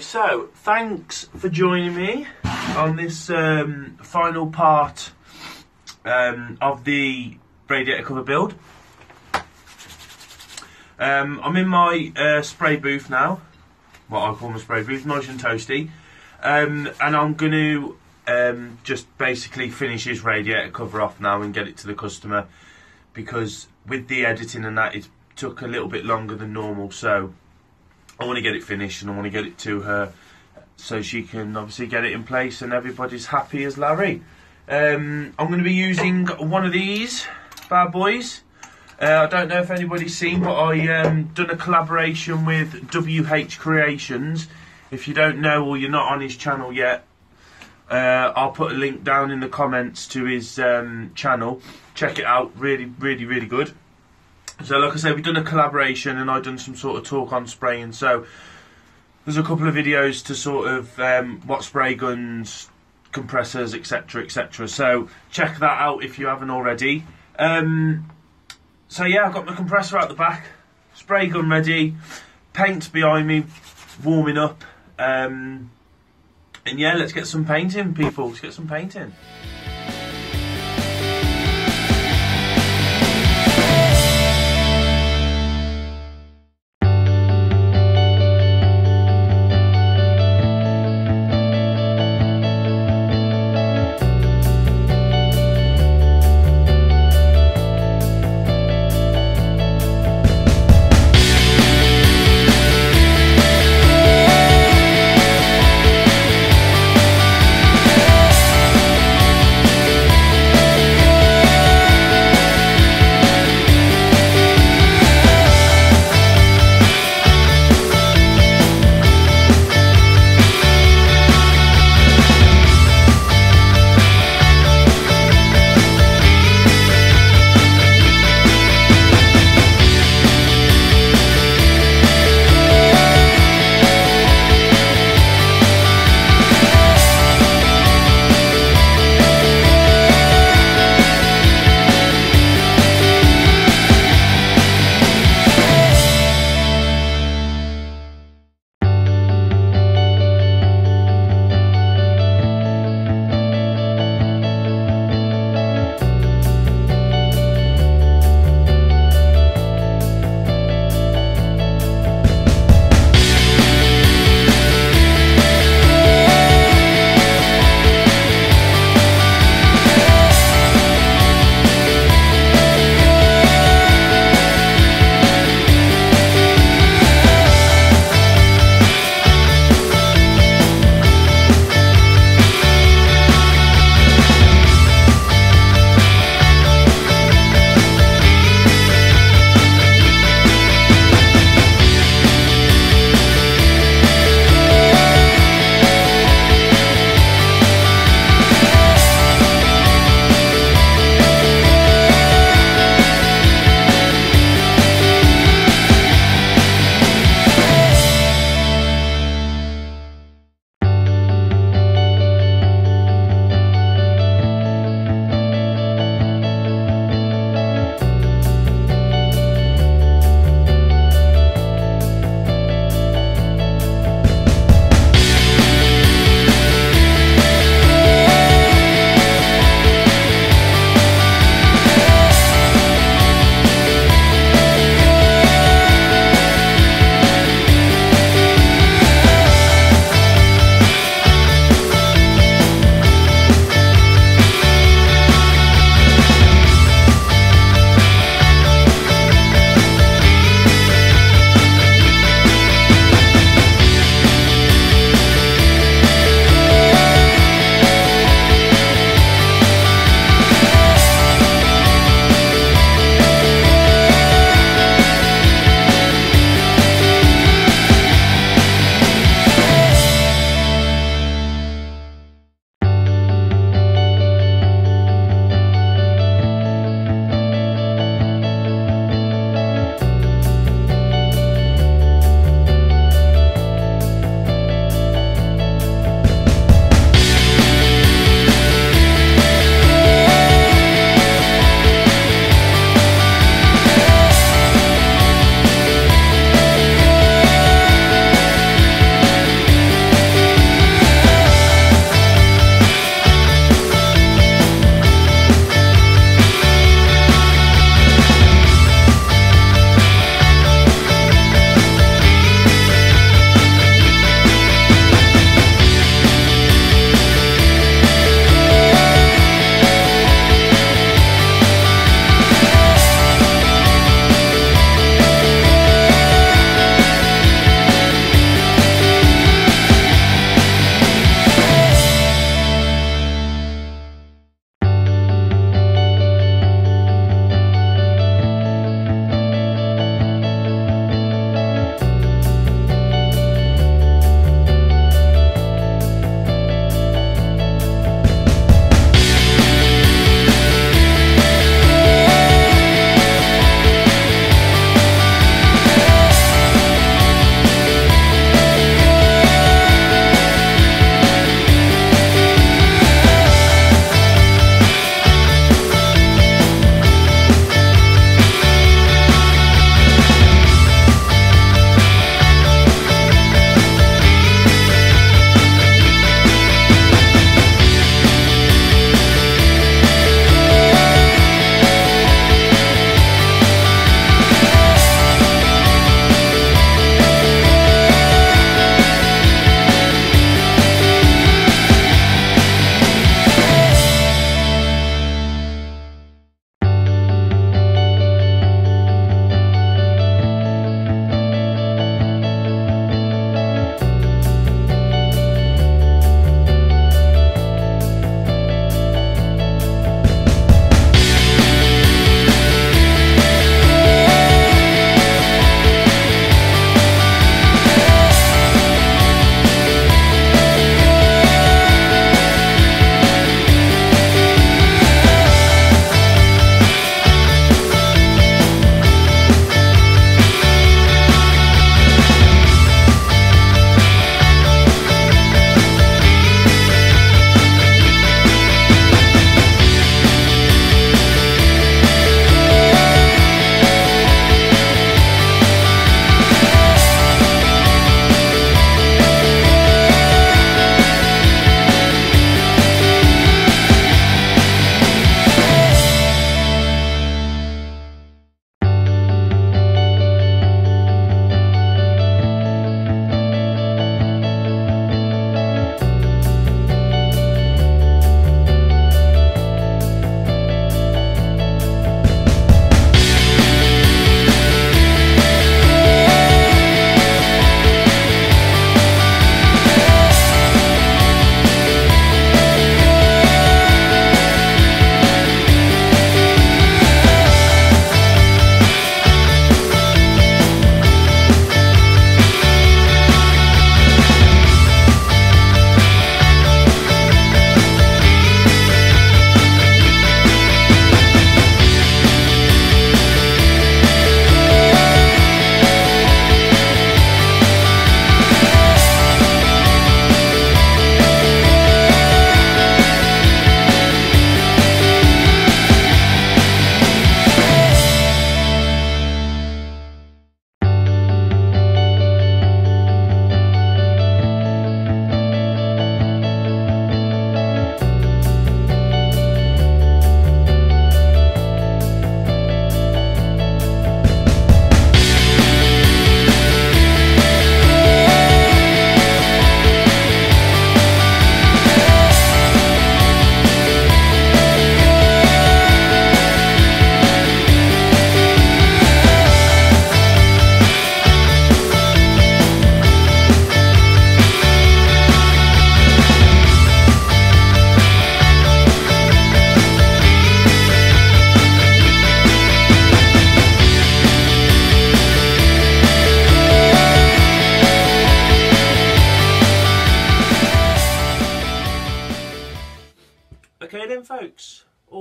So thanks for joining me on this um, final part um, of the radiator cover build. Um, I'm in my uh, spray booth now, what I call my spray booth, nice and toasty, um, and I'm going to um, just basically finish his radiator cover off now and get it to the customer because with the editing and that it took a little bit longer than normal so I want to get it finished and I want to get it to her so she can obviously get it in place and everybody's happy as Larry. Um, I'm going to be using one of these bad boys. Uh, I don't know if anybody's seen, but I um, done a collaboration with WH Creations. If you don't know or you're not on his channel yet, uh, I'll put a link down in the comments to his um, channel. Check it out. Really, really, really good. So, like I said, we've done a collaboration, and I've done some sort of talk on spraying. So, there's a couple of videos to sort of um, what spray guns, compressors, etc., etc. So, check that out if you haven't already. Um, so yeah, I've got my compressor out the back, spray gun ready, paint behind me, warming up. Um, and yeah, let's get some painting, people. Let's get some painting.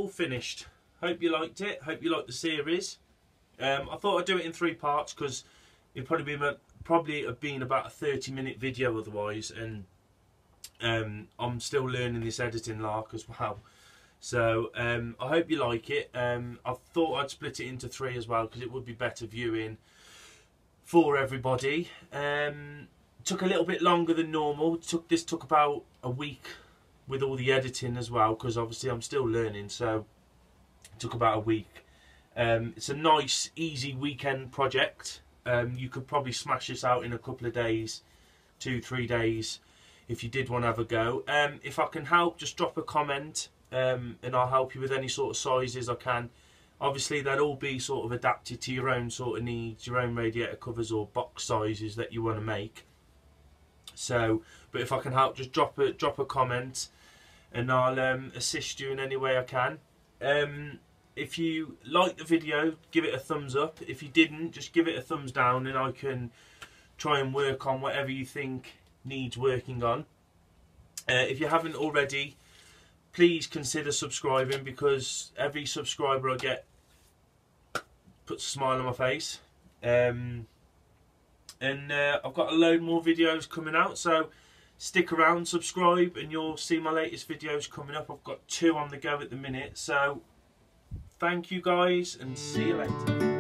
Finished. Hope you liked it. Hope you liked the series. Um, I thought I'd do it in three parts because it'd probably be probably have been about a 30 minute video otherwise and um, I'm still learning this editing lark as well so um, I hope you like it um, I thought I'd split it into three as well because it would be better viewing for everybody um, took a little bit longer than normal took this took about a week with all the editing as well because obviously I'm still learning so it took about a week um, it's a nice easy weekend project um, you could probably smash this out in a couple of days, two, three days, if you did want to have a go. Um, if I can help, just drop a comment um, and I'll help you with any sort of sizes I can. Obviously, they'll all be sort of adapted to your own sort of needs, your own radiator covers or box sizes that you want to make. So, but if I can help, just drop a drop a comment, and I'll um, assist you in any way I can. Um, if you like the video, give it a thumbs up. If you didn't, just give it a thumbs down and I can try and work on whatever you think needs working on. Uh, if you haven't already, please consider subscribing because every subscriber I get puts a smile on my face. Um, and uh, I've got a load more videos coming out, so stick around, subscribe, and you'll see my latest videos coming up. I've got two on the go at the minute, so thank you guys and see you later.